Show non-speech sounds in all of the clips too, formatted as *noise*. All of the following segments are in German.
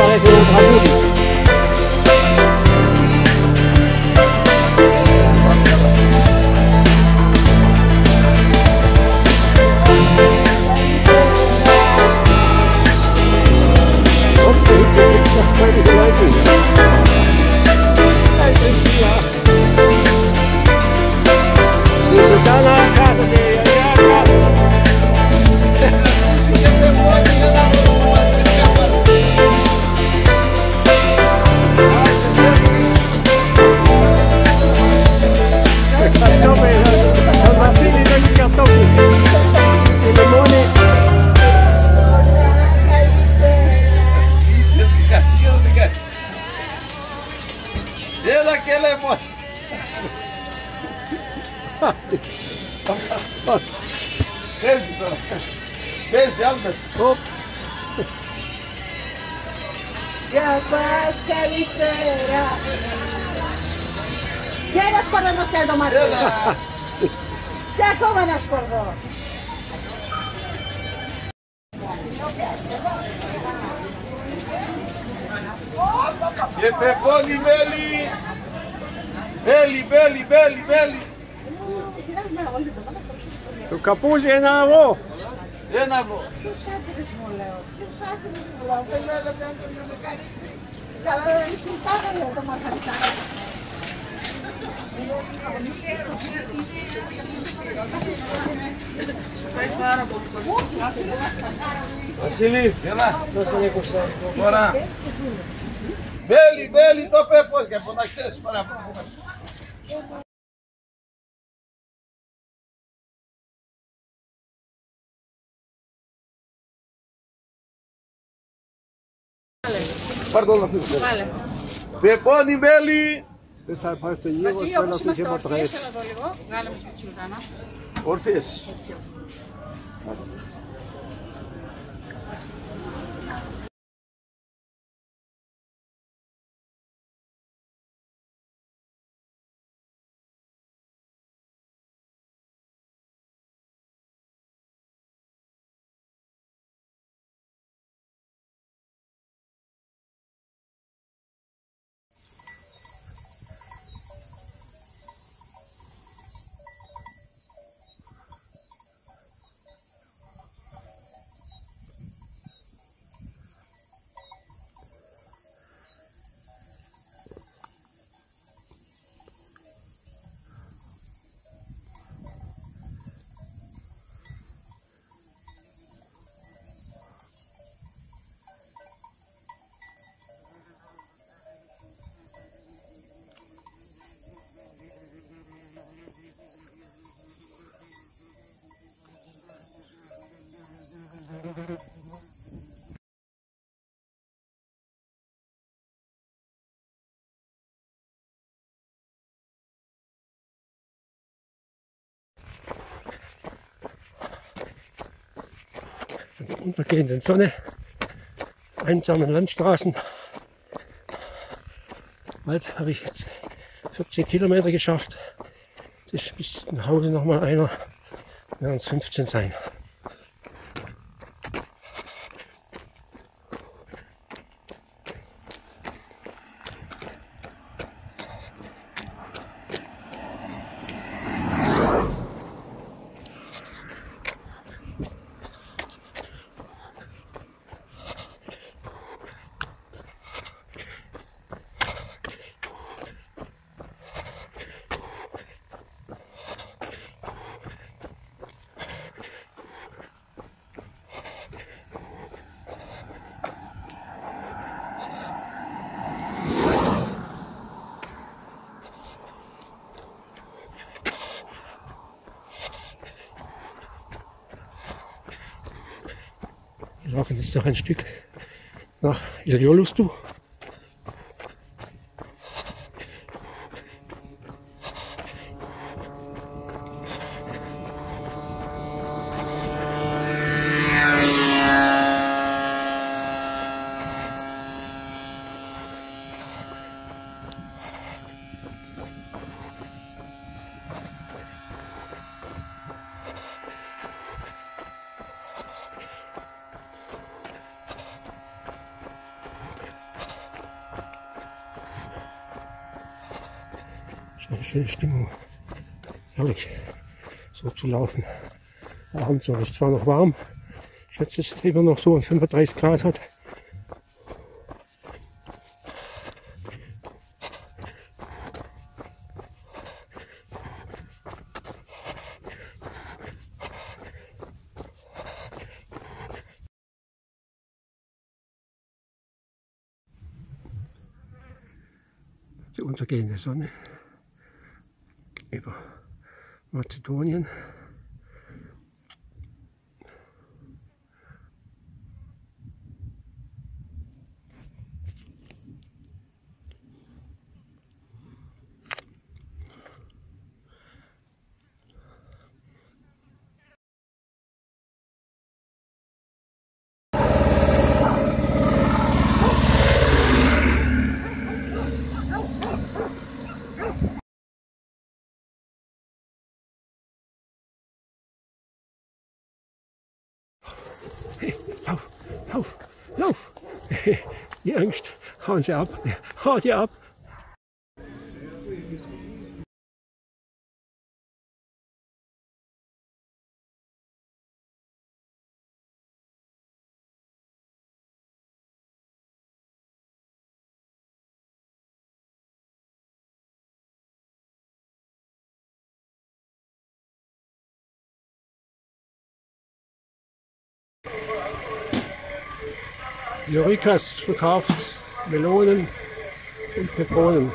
parece que ele é bom. Beijo, então. Beijo, Albert. E a vasca inteira. ¿Qué nos podemos quedar domar? ¿Qué como las cordón? E pegou de Μπέλι, μπέλι, μπέλι, μπέλι. Το καπούζι ένα αυγό. Ένα Τι Ποιους άντρες μου λέω, ποιους άντρες μου λέω, δεν λέω να κάνω με καρύτσι. Καλά, εσύ πάντα λέω το μαχαριτά. Βασίλη, έλα. Μπέλι, μπέλι, το πέφος για που να ξέρεις παραπάνω. Πάρτε όλα αυτή. Βάλε. Λοιπόν, Πεπώνει μέλι. Δεν θα πάει στο γύρο. Βασίλη, όπως είμαστε ορθίες, έλα εδώ λίγο. Βγάλε μας τη σουλτάνα. Ορθίες. Έτσι. Untergehenden Sonne, einsamen Landstraßen. Bald habe ich jetzt 14 Kilometer geschafft. Das ist bis nach Hause nochmal einer, werden es 15 sein. Jetzt noch ein Stück nach Iliolustu. Eine schöne Stimmung. Herrlich, so zu laufen. Abends noch ist zwar noch warm, ich schätze, es ist immer noch so 35 Grad hat. die untergehende Sonne 이거. 마치 돈인 lauf, lauf! *laughs* Die Angst, hauen sie ab, hau die ab! Jorikas verkauft Melonen und Petronen.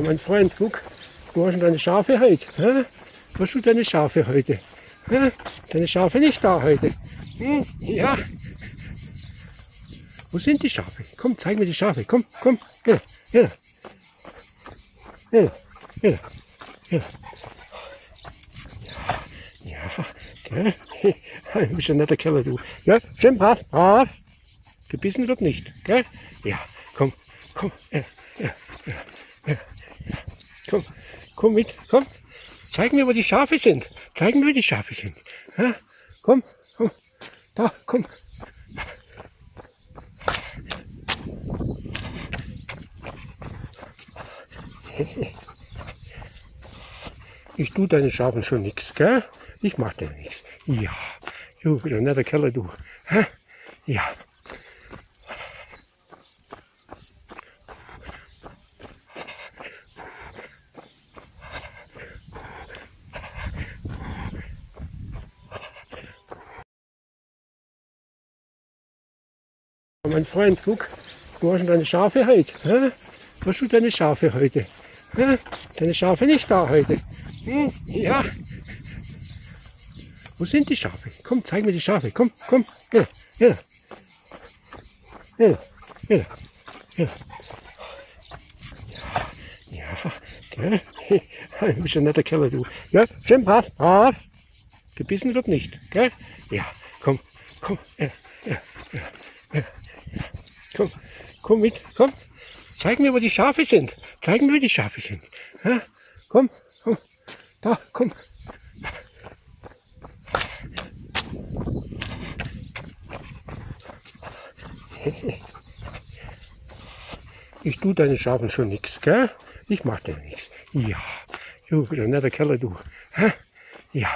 Mein Freund, guck, wo hast deine Schafe heute? Hä? Wo hast du deine Schafe heute? Hä? Deine Schafe nicht da heute? Hm? Ja, wo sind die Schafe? Komm, zeig mir die Schafe. Komm, komm. Hier, hier. Hier, hier, hier. Ja, ja, gell? *laughs* Du bist ein netter Keller, du. Ja, schön brav, brav. Gebissen wird nicht, gell? Ja, komm, komm, ja, ja, ja. Komm, komm mit, komm. Zeig mir, wo die Schafe sind. Zeig mir, wo die Schafe sind. Ja, komm, komm. Da, komm. *laughs* Ich tu deine Schafen schon nix, gell? Ich mach dir nichts. Ja, du bist ein netter Keller, du. Hä? Ja. Mein Freund, guck, wo hast du deine Schafe heute? Hä? Wo hast du deine Schafe heute? Deine Schafe nicht da heute? Hm? Ja. Wo sind die Schafe? Komm, zeig mir die Schafe. Komm, komm. Hier. Hier, hier, hier. Ja, ja, gell? *laughs* Du bist ein netter Keller, du. Ja, schön brav, brav. Gebissen wird nicht, gell? Ja, komm, komm, ja, ja, ja, ja. Komm, komm mit, komm. Zeig mir, wo die Schafe sind. Zeig mir, wo die Schafe sind. Ja? Komm, komm. Da, komm. Ich tu deine Schafen schon nix, gell? Ich mach dir nichts. Ja, du ein netter Keller, du. Ja.